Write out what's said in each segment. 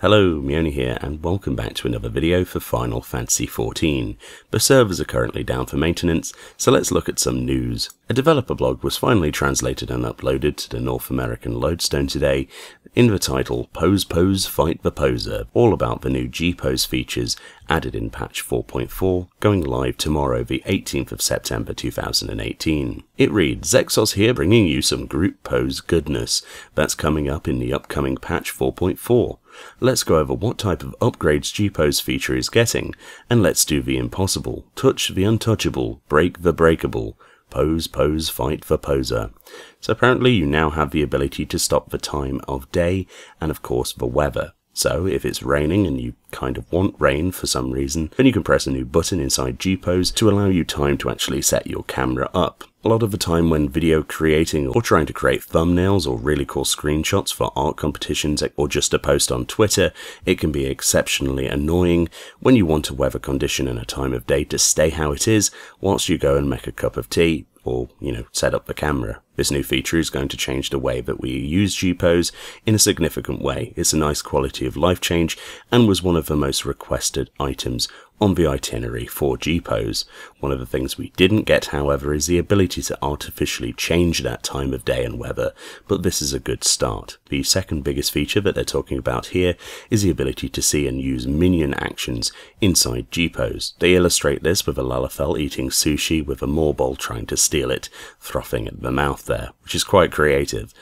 Hello, Meoni here, and welcome back to another video for Final Fantasy XIV. The servers are currently down for maintenance, so let's look at some news. A developer blog was finally translated and uploaded to the North American Lodestone today in the title Pose Pose Fight the Poser, all about the new G-Pose features added in patch 4.4, going live tomorrow the 18th of September 2018. It reads, Xexos here bringing you some group pose goodness that's coming up in the upcoming patch 4.4. Let's go over what type of upgrades G-Pose feature is getting, and let's do the impossible, touch the untouchable, break the breakable, pose, pose, fight the poser. So apparently you now have the ability to stop the time of day, and of course the weather. So if it's raining and you kind of want rain for some reason, then you can press a new button inside G-Pose to allow you time to actually set your camera up. A lot of the time when video creating or trying to create thumbnails or really cool screenshots for art competitions or just a post on Twitter, it can be exceptionally annoying when you want a weather condition and a time of day to stay how it is whilst you go and make a cup of tea or, you know, set up the camera. This new feature is going to change the way that we use G-Pose in a significant way. It's a nice quality of life change and was one of the most requested items on the itinerary for G-Pose. One of the things we didn't get, however, is the ability to artificially change that time of day and weather, but this is a good start. The second biggest feature that they're talking about here is the ability to see and use minion actions inside G-Pose. They illustrate this with a Lalafell eating sushi with a Morbol trying to steal it, frothing at the mouth there, which is quite creative.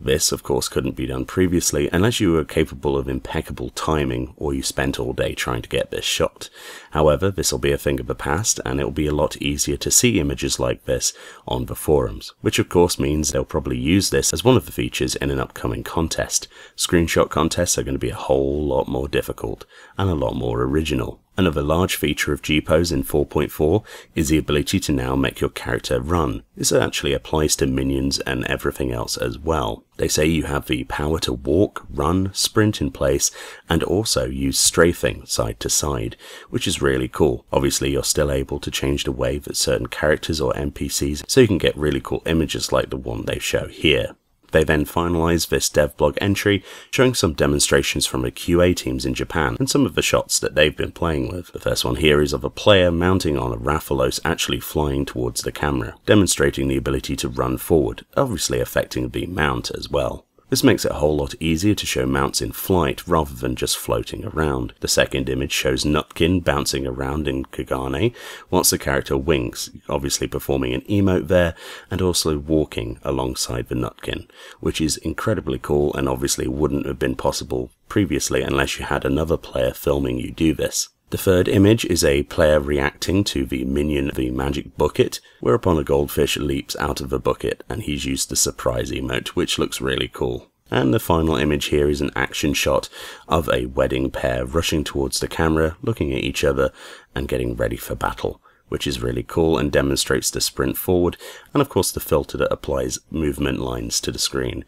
This, of course, couldn't be done previously unless you were capable of impeccable timing or you spent all day trying to get this shot. However, this will be a thing of the past and it will be a lot easier to see images like this on the forums, which of course means they'll probably use this as one of the features in an upcoming contest. Screenshot contests are going to be a whole lot more difficult and a lot more original. Another large feature of G-Pose in 4.4 is the ability to now make your character run. This actually applies to minions and everything else as well. They say you have the power to walk, run, sprint in place, and also use strafing side to side, which is really cool. Obviously, you're still able to change the way that certain characters or NPCs, so you can get really cool images like the one they show here. They then finalized this devblog entry, showing some demonstrations from the QA teams in Japan and some of the shots that they've been playing with. The first one here is of a player mounting on a Rathalos actually flying towards the camera, demonstrating the ability to run forward, obviously affecting the mount as well. This makes it a whole lot easier to show mounts in flight rather than just floating around. The second image shows Nutkin bouncing around in Kugane whilst the character winks, obviously performing an emote there and also walking alongside the Nutkin, which is incredibly cool and obviously wouldn't have been possible previously unless you had another player filming you do this. The third image is a player reacting to the minion the magic bucket, whereupon a goldfish leaps out of the bucket and he's used the surprise emote, which looks really cool. And the final image here is an action shot of a wedding pair rushing towards the camera, looking at each other and getting ready for battle, which is really cool and demonstrates the sprint forward, and of course the filter that applies movement lines to the screen.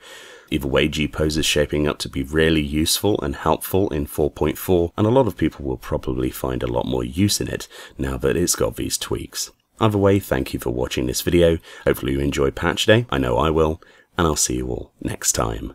Either way, G-Pose is shaping up to be really useful and helpful in 4.4, and a lot of people will probably find a lot more use in it now that it's got these tweaks. Either way, thank you for watching this video. Hopefully you enjoy patch day. I know I will, and I'll see you all next time.